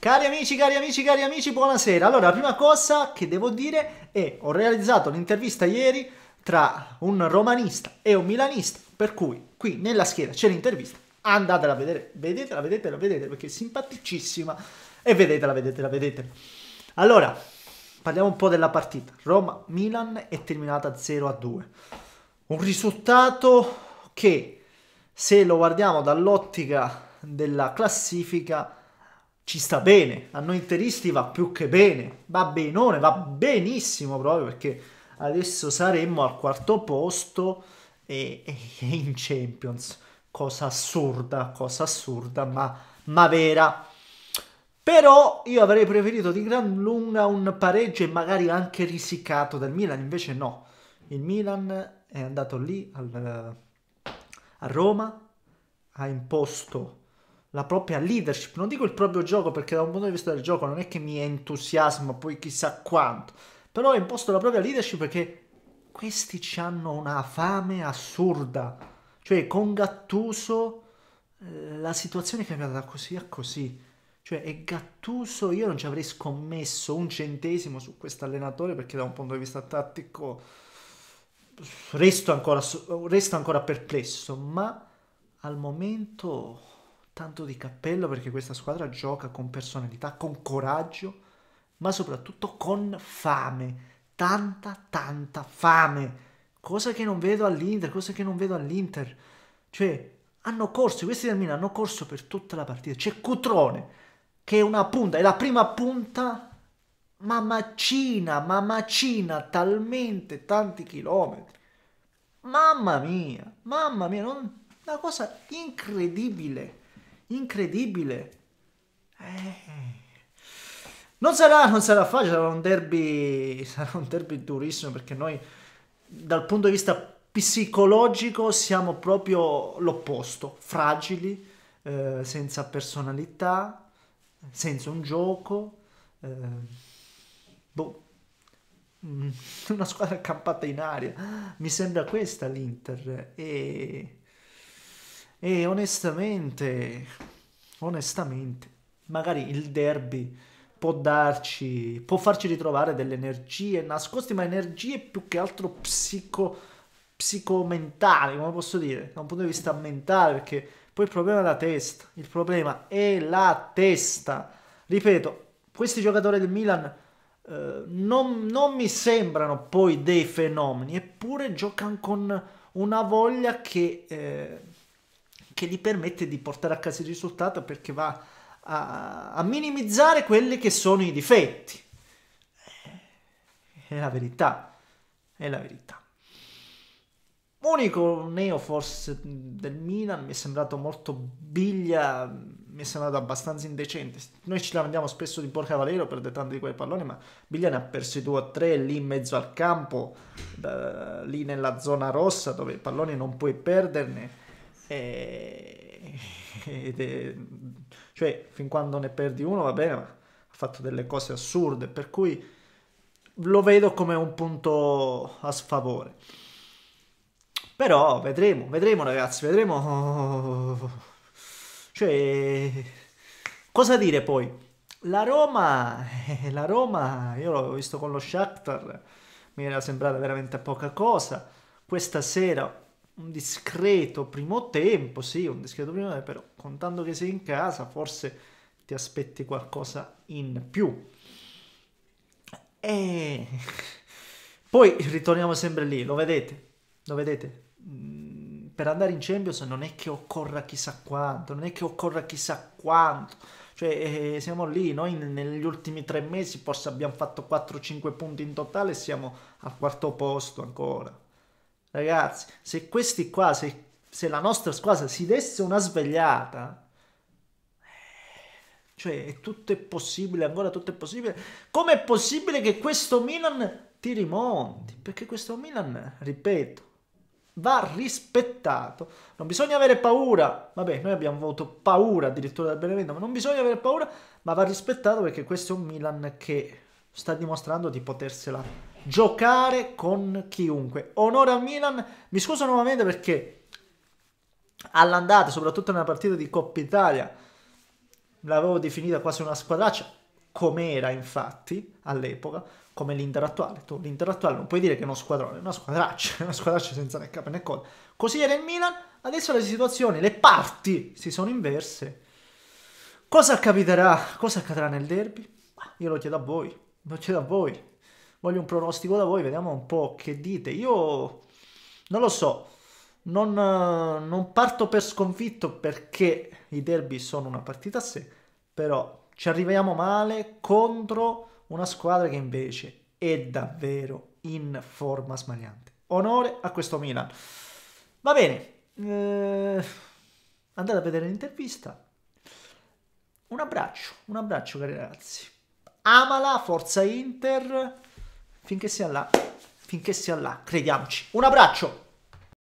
Cari amici, cari amici, cari amici, buonasera. Allora, la prima cosa che devo dire è ho realizzato un'intervista ieri tra un romanista e un milanista, per cui qui nella scheda c'è l'intervista. Andatela a vedere, vedetela, vedetela, vedetela perché è simpaticissima e vedetela, vedetela, vedetela. Allora, parliamo un po' della partita. Roma-Milan è terminata 0 a 2. Un risultato che se lo guardiamo dall'ottica della classifica ci sta bene, a noi interisti va più che bene, va benone, va benissimo proprio perché adesso saremmo al quarto posto e, e in Champions, cosa assurda, cosa assurda, ma, ma vera. Però io avrei preferito di gran lunga un pareggio e magari anche risicato del Milan, invece no. Il Milan è andato lì al, a Roma, ha imposto la propria leadership, non dico il proprio gioco perché da un punto di vista del gioco non è che mi entusiasma poi chissà quanto, però ha imposto la propria leadership perché questi hanno una fame assurda, cioè con Gattuso eh, la situazione è cambiata da così a così, cioè è Gattuso, io non ci avrei scommesso un centesimo su questo allenatore perché da un punto di vista tattico resto ancora, resto ancora perplesso, ma al momento tanto di cappello perché questa squadra gioca con personalità, con coraggio, ma soprattutto con fame, tanta tanta fame, cosa che non vedo all'Inter, cosa che non vedo all'Inter. Cioè, hanno corso, questi del Milan hanno corso per tutta la partita. C'è Cutrone che è una punta, è la prima punta, ma macina, ma macina talmente tanti chilometri. Mamma mia, mamma mia, non, una cosa incredibile incredibile. Eh. Non sarà, non sarà facile, sarà un derby, sarà un derby durissimo perché noi dal punto di vista psicologico siamo proprio l'opposto, fragili, eh, senza personalità, senza un gioco. Eh, boh, una squadra accampata in aria. Mi sembra questa l'Inter e e onestamente, onestamente, magari il derby può darci, può farci ritrovare delle energie nascoste, ma energie più che altro psico, psicomentali, come posso dire, da un punto di vista mentale, perché poi il problema è la testa, il problema è la testa. Ripeto, questi giocatori del Milan eh, non, non mi sembrano poi dei fenomeni, eppure giocano con una voglia che... Eh, che gli permette di portare a casa il risultato perché va a, a minimizzare quelli che sono i difetti. È la verità, è la verità. Unico neo forse del Milan mi è sembrato molto biglia, mi è sembrato abbastanza indecente. Noi ci lamentiamo spesso di Borja Valero per tanti di quei palloni, ma Biglia ne ha persi due o tre lì in mezzo al campo, da, lì nella zona rossa dove i palloni non puoi perderne e, è, cioè, fin quando ne perdi uno va bene, ma ha fatto delle cose assurde, per cui lo vedo come un punto a sfavore. Però vedremo, vedremo ragazzi, vedremo. Cioè, cosa dire poi? La Roma, la Roma, io l'ho visto con lo Shakhtar, mi era sembrata veramente poca cosa. Questa sera un discreto primo tempo, sì, un discreto primo tempo, però contando che sei in casa, forse ti aspetti qualcosa in più. E poi ritorniamo sempre lì, lo vedete, lo vedete. Mm, per andare in Champions non è che occorra chissà quanto, non è che occorra chissà quanto. Cioè, eh, siamo lì, noi negli ultimi tre mesi forse abbiamo fatto 4-5 punti in totale e siamo al quarto posto ancora Ragazzi, se questi qua, se, se la nostra squadra si desse una svegliata, cioè tutto è possibile, ancora tutto è possibile. Com'è possibile che questo Milan ti rimonti? Perché questo Milan, ripeto, va rispettato. Non bisogna avere paura. Vabbè, noi abbiamo avuto paura addirittura del Benevento, ma non bisogna avere paura, ma va rispettato perché questo è un Milan che sta dimostrando di potersela giocare con chiunque. Onore al Milan, mi scuso nuovamente perché all'andata, soprattutto nella partita di Coppa Italia, l'avevo definita quasi una squadraccia, come era infatti all'epoca, come l'Inter attuale. Tu l'Inter attuale non puoi dire che è uno squadrone, è una squadraccia, una squadraccia senza né capo né coda. Così era il Milan, adesso le situazioni, le parti si sono inverse. Cosa capiterà? Cosa accadrà nel derby? Io lo chiedo a voi, lo chiedo a voi. Voglio un pronostico da voi, vediamo un po' che dite. Io non lo so, non, non parto per sconfitto perché i derby sono una partita a sé, però ci arriviamo male contro una squadra che invece è davvero in forma smagliante. Onore a questo Milan. Va bene, eh, andate a vedere l'intervista. Un abbraccio, un abbraccio cari ragazzi. Amala, forza Inter, finché sia là, finché sia là, crediamoci. Un abbraccio!